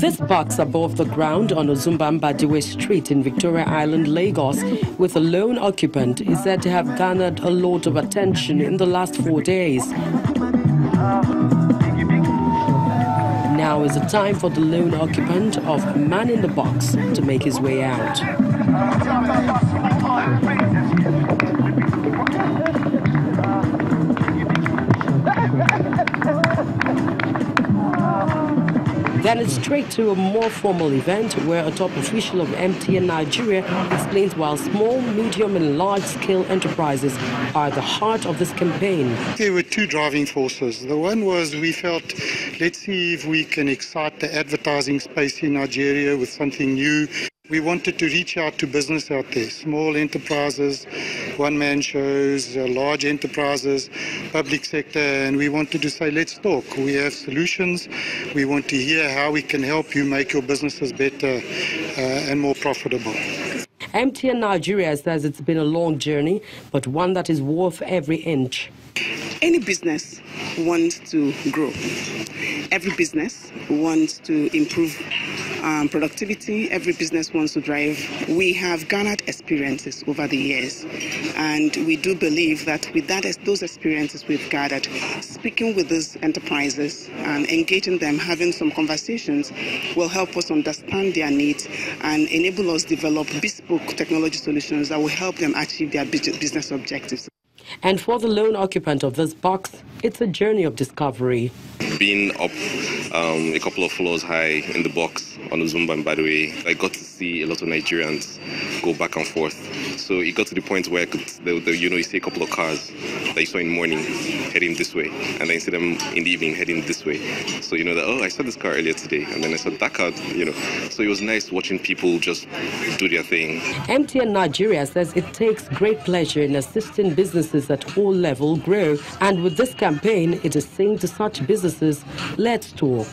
This box above the ground on Ozumba Mbadiwe Street in Victoria Island, Lagos, with a lone occupant is said to have garnered a lot of attention in the last four days. Now is the time for the lone occupant of Man in the Box to make his way out. Then it's straight to a more formal event where a top official of MTN Nigeria explains why small, medium, and large scale enterprises are at the heart of this campaign. There were two driving forces. The one was we felt, let's see if we can excite the advertising space in Nigeria with something new. We wanted to reach out to business out there, small enterprises, one man shows, uh, large enterprises, public sector, and we wanted to say, let's talk. We have solutions. We want to hear how we can help you make your businesses better uh, and more profitable. MTN Nigeria says it's been a long journey, but one that is worth every inch. Any business wants to grow. Every business wants to improve um, productivity. Every business wants to drive. We have garnered experiences over the years, and we do believe that with that, those experiences we've gathered, speaking with these enterprises and engaging them, having some conversations, will help us understand their needs and enable us develop bespoke technology solutions that will help them achieve their business objectives. And for the lone occupant of this box, it's a journey of discovery. Being up um, a couple of floors high in the box on Ozumba Mbadiwe, I got to see a lot of Nigerians go back and forth. So it got to the point where I could, the, the, you know, you see a couple of cars that you saw in the morning heading this way, and then you see them in the evening heading this way. So you know that, oh, I saw this car earlier today, and then I saw that car, you know. So it was nice watching people just do their thing. MTN Nigeria says it takes great pleasure in assisting businesses at all level grow, and with this campaign, it is saying to such businesses, let's talk.